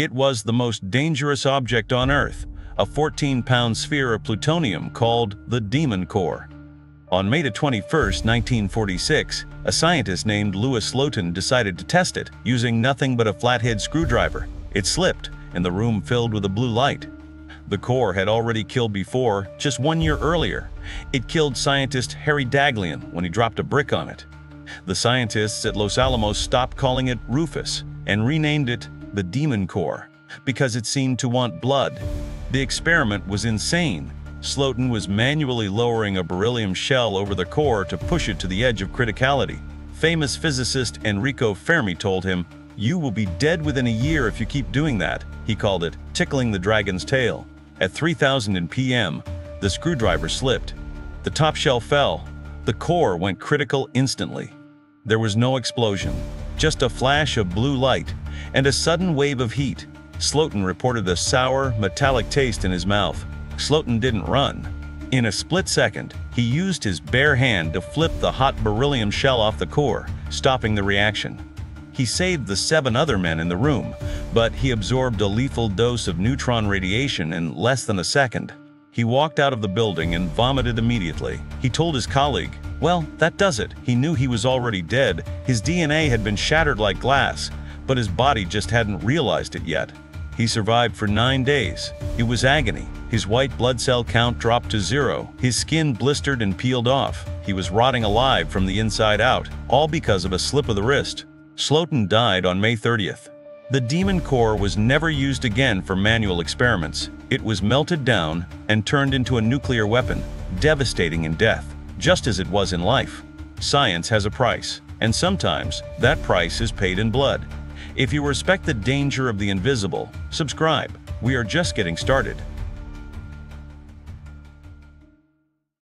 It was the most dangerous object on Earth, a 14-pound sphere of plutonium called the Demon Core. On May 21, 1946, a scientist named Louis Slotin decided to test it using nothing but a flathead screwdriver. It slipped, and the room filled with a blue light. The core had already killed before, just one year earlier. It killed scientist Harry Daghlian when he dropped a brick on it. The scientists at Los Alamos stopped calling it Rufus and renamed it the Demon Core because it seemed to want blood. The experiment was insane. Slotin was manually lowering a beryllium shell over the core to push it to the edge of criticality. Famous physicist Enrico Fermi told him, You will be dead within a year if you keep doing that. He called it tickling the dragon's tail. At 3000 PM, the screwdriver slipped. The top shell fell. The core went critical instantly. There was no explosion, just a flash of blue light and a sudden wave of heat. Slotin reported a sour, metallic taste in his mouth. Slotin didn't run. In a split second, he used his bare hand to flip the hot beryllium shell off the core, stopping the reaction. He saved the seven other men in the room, but he absorbed a lethal dose of neutron radiation in less than a second. He walked out of the building and vomited immediately. He told his colleague, well, that does it. He knew he was already dead. His DNA had been shattered like glass, but his body just hadn't realized it yet. He survived for nine days. It was agony. His white blood cell count dropped to zero. His skin blistered and peeled off. He was rotting alive from the inside out, all because of a slip of the wrist. Slotin died on May 30th. The Demon Core was never used again for manual experiments. It was melted down and turned into a nuclear weapon, devastating in death, just as it was in life. Science has a price, and sometimes that price is paid in blood. If you respect the danger of the invisible, subscribe. We are just getting started.